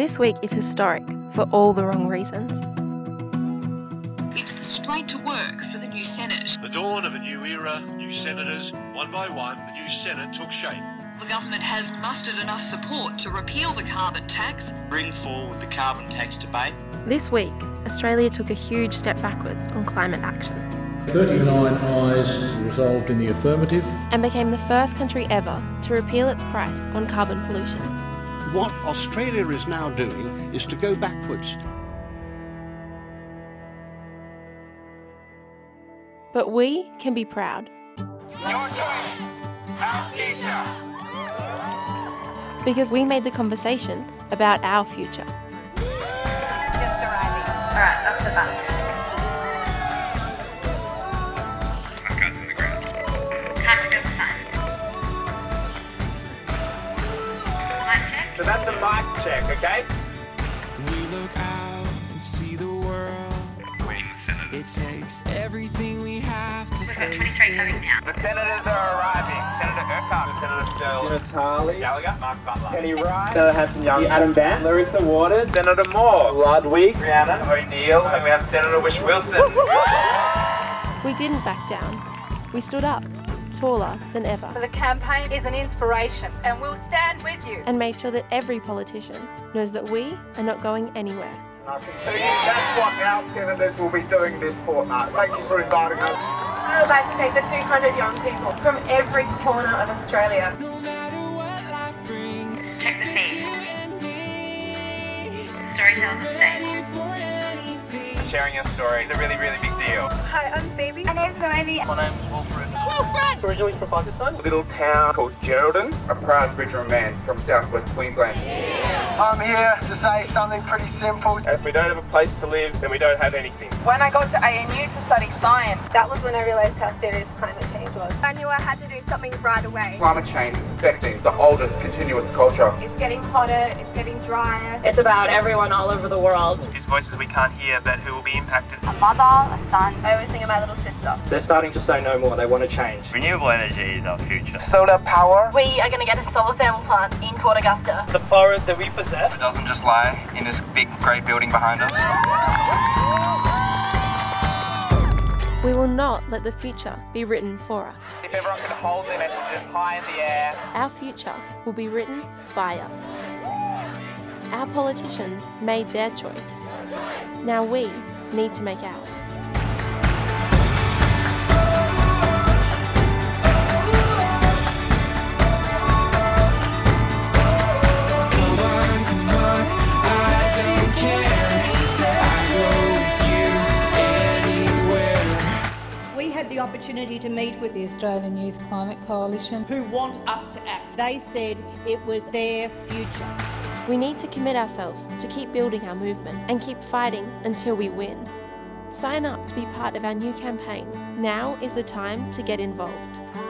This week is historic for all the wrong reasons. It's straight to work for the new Senate. The dawn of a new era, new senators, one by one, the new Senate took shape. The government has mustered enough support to repeal the carbon tax. Bring forward the carbon tax debate. This week, Australia took a huge step backwards on climate action 39 ayes resolved in the affirmative. and became the first country ever to repeal its price on carbon pollution. What Australia is now doing is to go backwards. But we can be proud Your choice, our future. because we made the conversation about our future. Just arriving. Alright, up to the bus. So that's a mic check, okay? We look out and see the world. It takes everything we have to We've got face 23 it. now. The senators are arriving. Senator Urquhart, Senator Sterling, Natale, Gallacher, Mark Butler, Penny Wright, Senator Hanson-Young, Adam Bandt, Larissa Waters, Senator Moore, Ludwig, Rhiannon O'Neill, and we have Senator Whish-Wilson. We didn't back down. We stood up, taller than ever, The campaign is an inspiration and we'll stand with you. and made sure that every politician knows that we are not going anywhere. I can tell you that's what our senators will be doing this fortnight. Thank you for inviting us. I would like to thank the 200 young people from every corner of Australia. No matter what life brings. Check the it's feed. you and me. Storytellers and States. Ready. Sharing your story is a really, really big deal. Hi, I'm Phoebe. My name's Noemi. My name's Wilfred. Originally from Pakistan. A little town called Geraldton. A proud Bidjara man from southwest Queensland. I'm here to say something pretty simple. If we don't have a place to live, then we don't have anything. When I got to ANU to study science, that was when I realised how serious climate change was. I knew I had to do something right away. Climate change is affecting the oldest continuous culture. It's getting hotter, it's getting drier. It's about everyone all over the world. These voices we can't hear, but who will be impacted. A mother, a son. I always think of my little sister. They're starting to say no more. They want to change. Renewable energy is our future. Solar power. We are going to get a solar thermal plant in Port Augusta. The forest that we possess It doesn't just lie in this big grey building behind us. We will not let the future be written for us. If everyone could hold their messages high in the air. Our future will be written by us. Our politicians made their choice. Now we need to make ours. Opportunity to meet with The Australian Youth Climate Coalition. who want us to act. They said it was their future. We need to commit ourselves to keep building our movement and keep fighting until we win. Sign up to be part of our new campaign. Now is the time to get involved. Ready for